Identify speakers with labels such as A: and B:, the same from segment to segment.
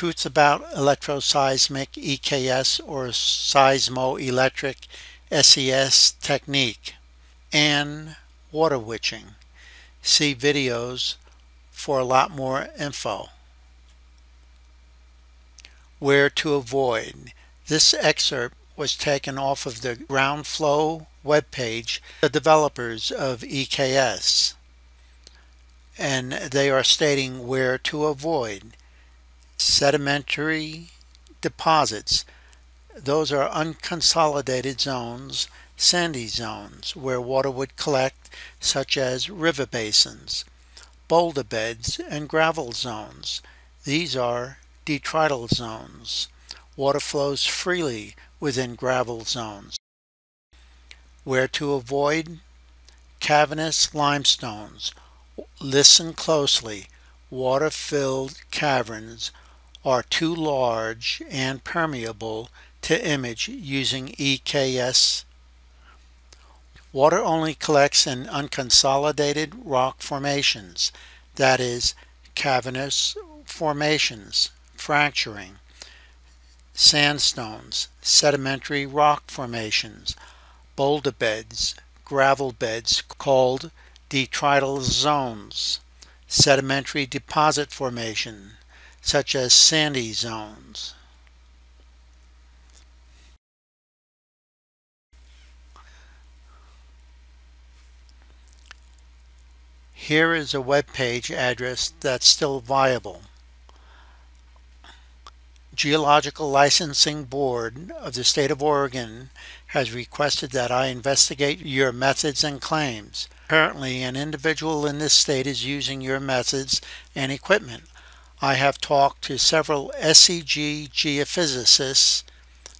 A: Truths about electroseismic EKS or seismoelectric SES technique and water witching. See videos for a lot more info. Where to avoid. This excerpt was taken off of the Groundflow webpage, the developers of EKS. And they are stating where to avoid sedimentary deposits. Those are unconsolidated zones, sandy zones, where water would collect, such as river basins, boulder beds, and gravel zones. These are detrital zones. Water flows freely within gravel zones. Where to avoid cavernous limestones. Listen closely. Water-filled caverns are too large and permeable to image using EKS. Water only collects in unconsolidated rock formations, that is, cavernous formations, fracturing, sandstones, sedimentary rock formations, boulder beds, gravel beds called detrital zones, sedimentary deposit formation, such as sandy zones. Here is a web page address that's still viable. Geological Licensing Board of the State of Oregon has requested that I investigate your methods and claims. Currently, an individual in this state is using your methods and equipment. I have talked to several SEG geophysicists,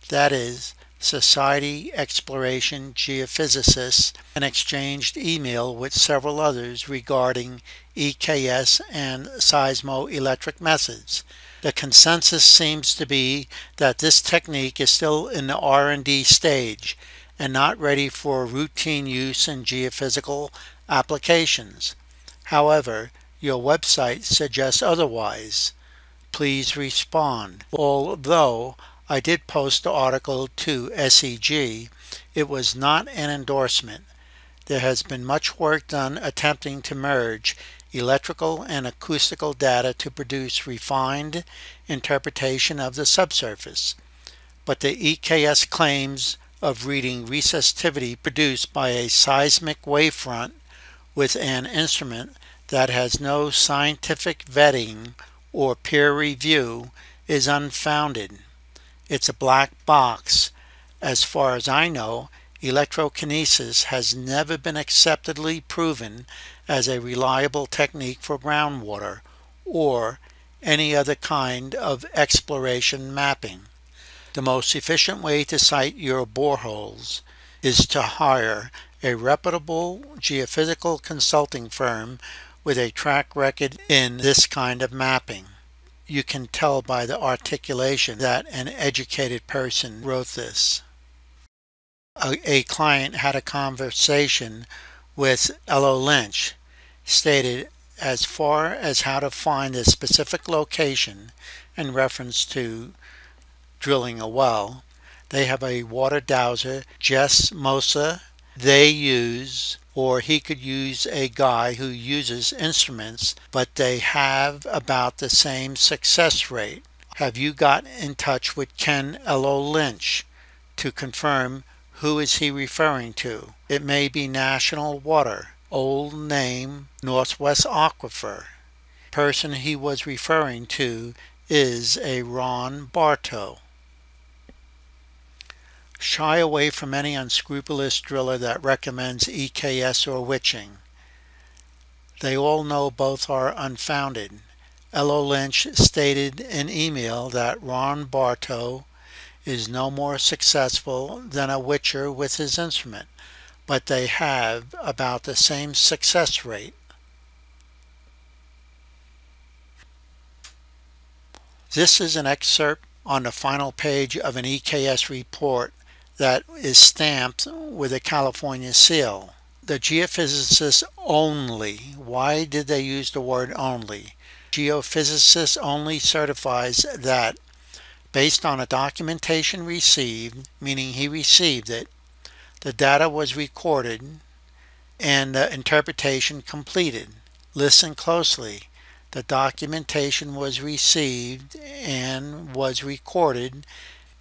A: that is, Society Exploration Geophysicists, and exchanged email with several others regarding EKS and seismoelectric methods. The consensus seems to be that this technique is still in the R&D stage and not ready for routine use in geophysical applications. However, your website suggests otherwise. Please respond. Although I did post the article to SEG, it was not an endorsement. There has been much work done attempting to merge electrical and acoustical data to produce refined interpretation of the subsurface. But the EKS claims of reading resistivity produced by a seismic wavefront with an instrument that has no scientific vetting or peer review is unfounded. It's a black box. As far as I know, electrokinesis has never been acceptably proven as a reliable technique for groundwater or any other kind of exploration mapping. The most efficient way to site your boreholes is to hire a reputable geophysical consulting firm with a track record in this kind of mapping. You can tell by the articulation that an educated person wrote this. A, a client had a conversation with Elo Lynch, stated as far as how to find a specific location in reference to drilling a well. They have a water dowser, Jess Mosa. They use or he could use a guy who uses instruments, but they have about the same success rate. Have you got in touch with Ken Elo Lynch to confirm who is he referring to? It may be National Water, old name Northwest Aquifer. Person he was referring to is a Ron Bartow. Shy away from any unscrupulous driller that recommends EKS or witching. They all know both are unfounded. Elo Lynch stated in email that Ron Bartow is no more successful than a witcher with his instrument, but they have about the same success rate. This is an excerpt on the final page of an EKS report that is stamped with a California seal. The geophysicists only, why did they use the word only? geophysicist only certifies that based on a documentation received, meaning he received it, the data was recorded and the interpretation completed. Listen closely. The documentation was received and was recorded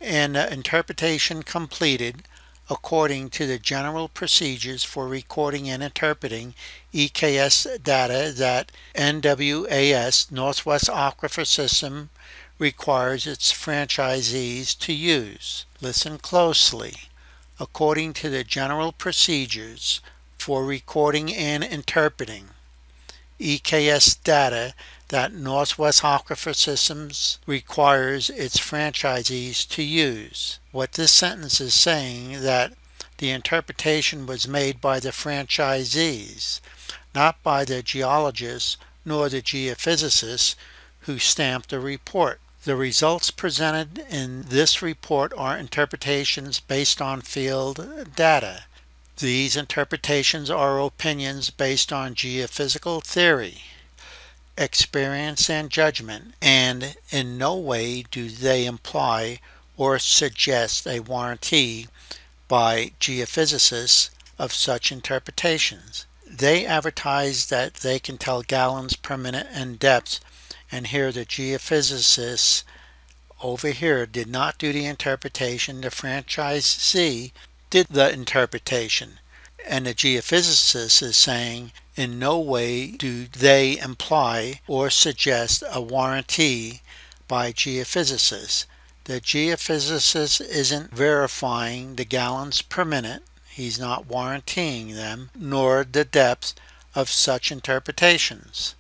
A: and the interpretation completed according to the general procedures for recording and interpreting EKS data that NWAS, Northwest Aquifer System, requires its franchisees to use. Listen closely. According to the general procedures for recording and interpreting EKS data that Northwest Aquifer Systems requires its franchisees to use. What this sentence is saying that the interpretation was made by the franchisees, not by the geologists nor the geophysicists who stamped the report. The results presented in this report are interpretations based on field data. These interpretations are opinions based on geophysical theory experience and judgment, and in no way do they imply or suggest a warranty by geophysicists of such interpretations. They advertise that they can tell gallons per minute and depths, and here the geophysicists over here did not do the interpretation. The franchisee did the interpretation. And the geophysicist is saying in no way do they imply or suggest a warranty by geophysicists. The geophysicist isn't verifying the gallons per minute, he's not warranting them, nor the depth of such interpretations.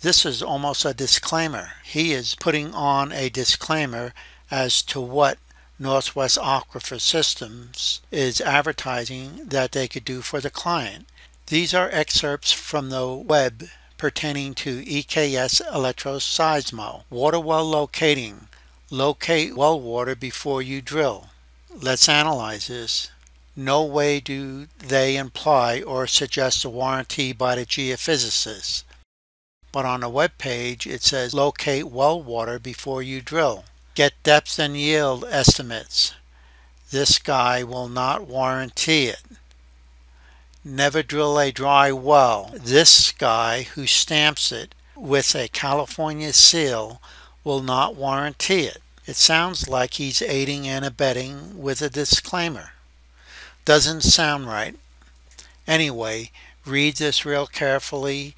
A: This is almost a disclaimer. He is putting on a disclaimer as to what Northwest Aquifer Systems is advertising that they could do for the client. These are excerpts from the web pertaining to EKS Electroseismo. Water well locating. Locate well water before you drill. Let's analyze this. No way do they imply or suggest a warranty by the geophysicist. But on the web page it says locate well water before you drill. Get depth and yield estimates. This guy will not warranty it. Never drill a dry well. This guy who stamps it with a California seal will not warranty it. It sounds like he's aiding and abetting with a disclaimer. Doesn't sound right. Anyway, read this real carefully